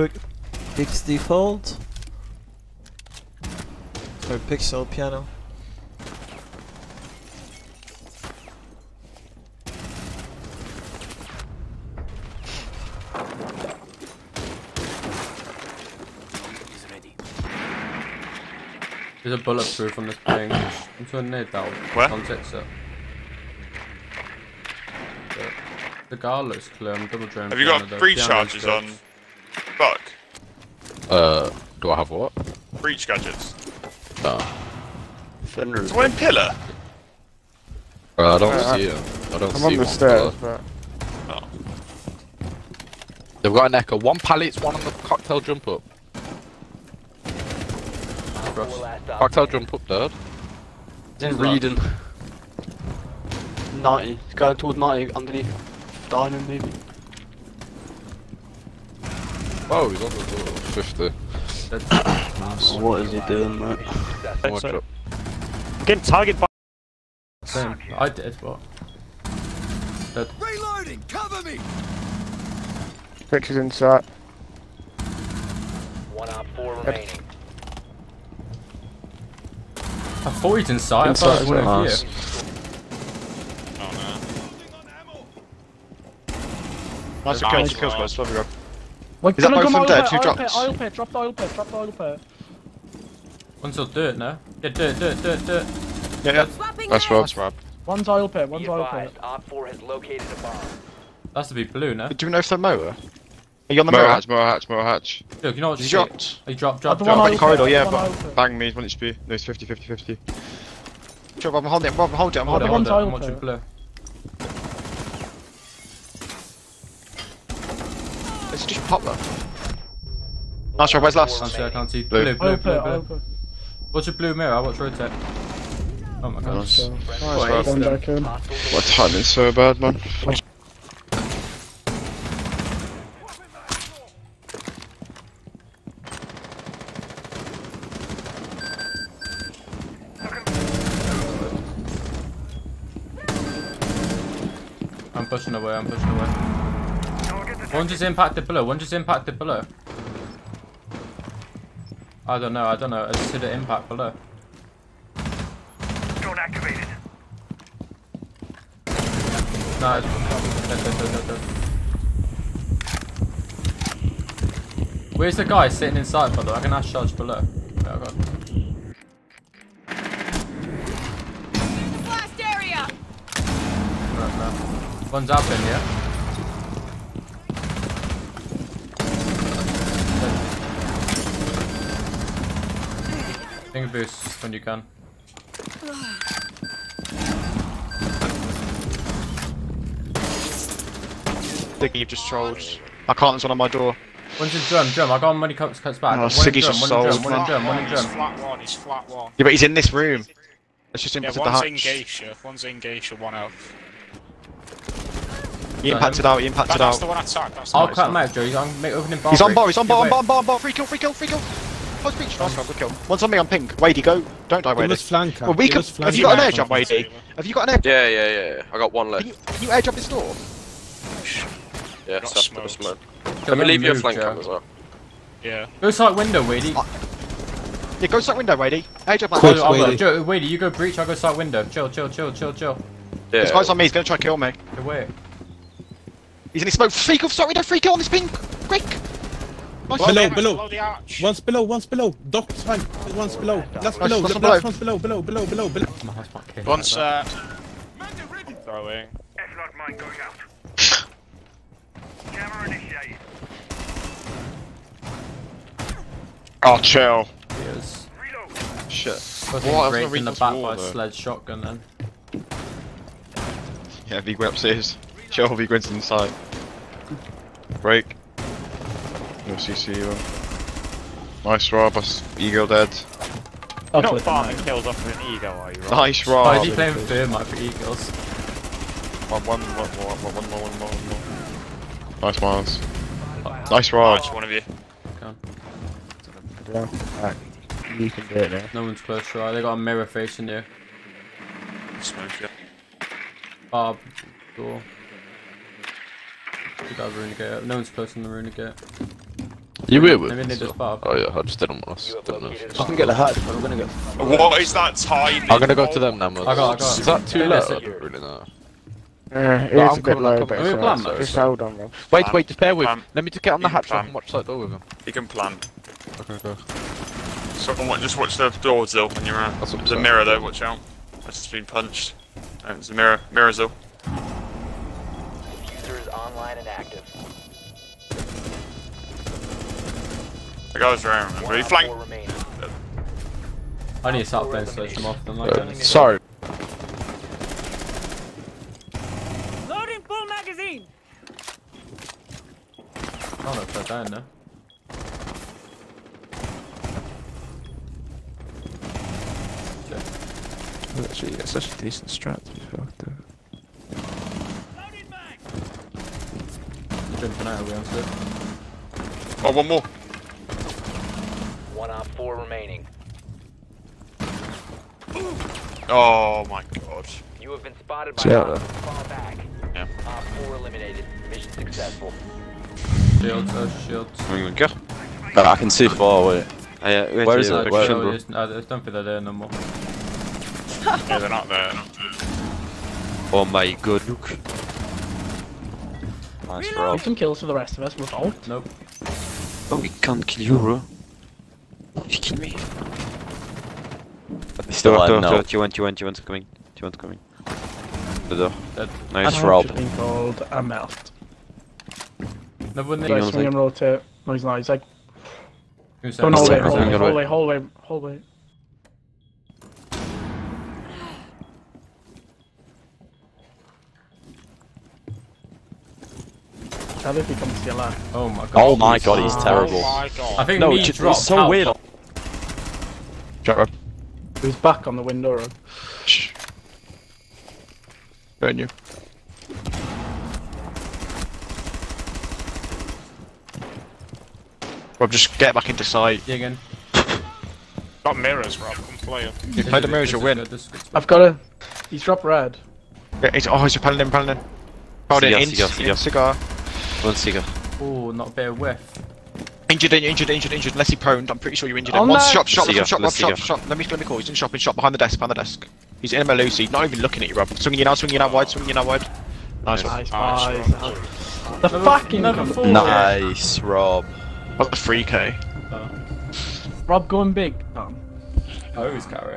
Quick. Pix default. Or pixel piano. There's a bulletproof on this thing. I'm trying to need that Where? context it. But The guard looks clear. I'm double drone. Have you got breach charges on Buck? Uh, do I have what? Breach gadgets. No. Is one in pillar? Uh, I don't Uh, see it. I don't I'm see on the one stairs, pillar. but They've got an echo. One pallets, one on the cocktail jump up. Cocktail jump up, dude. Then reading. 90. It's going towards 90 underneath. Diamond maybe. Oh, he's on the door. 50. What is he doing, mate? Watch up. Getting target by. Same. I did, but. pictures inside. One op four remaining. I thought he's inside. I thought it was one of Nice. you. Oh Nice Nice, kills, kills, right. guys. Love you, God. Wait, Is that can I both come from oil there? pit, Two oil drops? pit, Oil pit, drop the oil pit, drop the oil pit. One's all dirt now. Yeah, dirt, dirt, dirt, dirt. Yeah, yeah. That's Rob. That's Rob. One's oil pit, Be one's oil pit. advised, op four has located a bomb. That's to be blue now. Do we know if they're mower? Are you on the Mower mower? hatch, mower hatch, mower hatch. Look, you know what? He dropped. He dropped, dropped, the dropped. one in corridor, yeah, the one oil pit. Bang me, he's one HP. No, it's 50, 50, 50. Sure, Rob, I'm holding it, Rob, hold it, I'm Hold it, holding the it. hold one's it. Oil pit. Let's just pop that. Nice, Rob, where's last? Can't see, I can't see. Blue. Blue, blue, Oil blue, blue. Watch your blue mirror, I watch rotate. Oh my god. Nice. So, Nice, One Rob. back in. My timing's so bad, man. I'm pushing away, I'm pushing away. One just impacted below, one just impacted below. I don't know, I don't know. I just hit an impact below. Drone activated. No, it's dead, dead, dead, dead, dead. Where's the guy sitting inside, by the way? I can ask charge below. Yeah, I got. Blast area! Right, no. One's up in here. Finger boost when you can. Diggy, you've just trolled. I can't, there's one on my door. One's in drum, drum. I got him when he cuts, cuts back. Oh, one in Siggy's drum, just one in drum, one in drum, one in He's flat one, he's flat one. Yeah, but he's in this room. Let's just Yeah, impacted the one's in. Geisha, one's in Geisha, one health. He impacted out, he That, impacted that's out. the one attack, that's the I'll cut him out, Joe. He's on make opening bar. He's on bar, he's on bar, Get on bar, bar, bar, free kill, free kill, free kill. Close breach, nice one, good kill. One's on me, I'm pink. Wadey, go. Don't die, It was Wadey. flanker. Well, we can, have you got an flanker. air jump, Wadey? Have you got an air Yeah, yeah, yeah, yeah. I got one left. Can you, can you air jump this door? Yeah, Got stuff the smoke. Let me leave you a flank Joe. cam as well. Yeah. Go side window, Weedy. Uh, yeah, go side window, Wadey. Air jump like Quick, that. I'll go. Weedy. Joe, Weedy, you go breach. I'll go side window. Chill, chill, chill, chill, chill. Yeah. This guy's on me, he's gonna try to kill me. Good way. He's in his smoke. Free kill, sorry, window, free kill on this pink. Quick. Nice. Below, Below, the- below. below the arch. One's below, one's below. Dock time. One's below. Last below, last last below. one's below, below, below, below, below. My husband killed One's, uh... Throwing. F-Lock mine going out. Camera initiated. Oh, chill. He is. Reload. Shit. Fucking What? I was raped in the back wall, by a though. sledge shotgun then. Yeah, V went upstairs. Chill, V went inside. Break. No CC either. Nice Rob, Eagle dead. You're not farming kills off of an ego, are you? Rob? Nice Rob. is he playing Thermite for Eagles? One, one, one, one, one, one more, one more, one more. Nice Miles. Nice Rob. Nice, one of you. You can do it now. No one's close, right? They got a mirror facing you. Smoke, yeah. Bob, door. We got a rune gate. No one's close in the rune gate. You were with Maybe me they just bar. Oh yeah, I just didn't want to. Didn't know. I can get the hatch, but I'm gonna get. What is that tiny? I'm gonna go to them now. Mud. I got- I got- Is that too Yeah, low? I it. don't really know. Uh, it No, is I'm a bit coming, I'm low, coming. but Are it's we plan, though? Just hold on, Rob. Wait, Plan. wait, just bear with. Plan. Let me just get on the You hatch so I plan. can watch that door with him. You can plan. Okay, go. Someone wa- just watch the doors though when you're around. That's There's a mirror though, watch out. That's just been punched. There's a mirror. Mirrors though. Defuser is online and active. The guy's around. One Really op flank. I need to start playing so some off them like Uh, that. sorry. Loading full magazine. Oh no, they're down now. Actually, it's such a decent strat to be fair. Jumping out of the answer. Oh, one more. One op four remaining. Oh my god. You have been spotted by See. Fall back. Yeah. Op four eliminated. Mission successful. Shields, uh, shields. But I can see far away. Where is No, it? Where, Where- I don't think they're there no more. Yeah, they're not there. Oh my god, look. Nice Leave Rob. some kills for the rest of us. Revolt. Nope. Oh, we can't kill you, bro. You kill me. Still alive now. You want, you want, you want coming. You want coming. The door. Dead. Nice I've Rob. been called a melt. No, wouldn't So they? I swing and rotate. No, he's not. He's like Who's going that? hallway, Swing hallway, and hallway, hallway, hallway. Tell if he comes to your left. Oh my god. Oh my god, he's Oh. terrible. Oh my god. I think No, me dropped so out. weird. Shut up. He was back on the window room. Shh. Burn you. Rob, just get back into sight. Yeah, again. Got mirrors, Rob. Come play them. You play the mirrors, you'll win. good, this is good. I've got a. He's dropped red. Yeah, he's, oh, he's repelling in, repelling in. Hold it, Cigar, in, cigar, in, cigar. One cigar. Oh, not a bit of whiff. Injured, injured, injured, injured. Unless he proned, I'm pretty sure you're injured. Oh, in. One no. shop, shop, Cigar, shop, Rob, let's shop, shop. Let me, let me call. He's in shop, in shop, behind the desk, behind the desk. He's in Lucy, not even looking at you, Rob. Swinging you now, swinging you now wide, swinging you now wide. Nice. Nice, Nice, nice. The fucking. another com- four. Nice, Rob. What the free K? Eh? Rob going big. Oh, he's carry.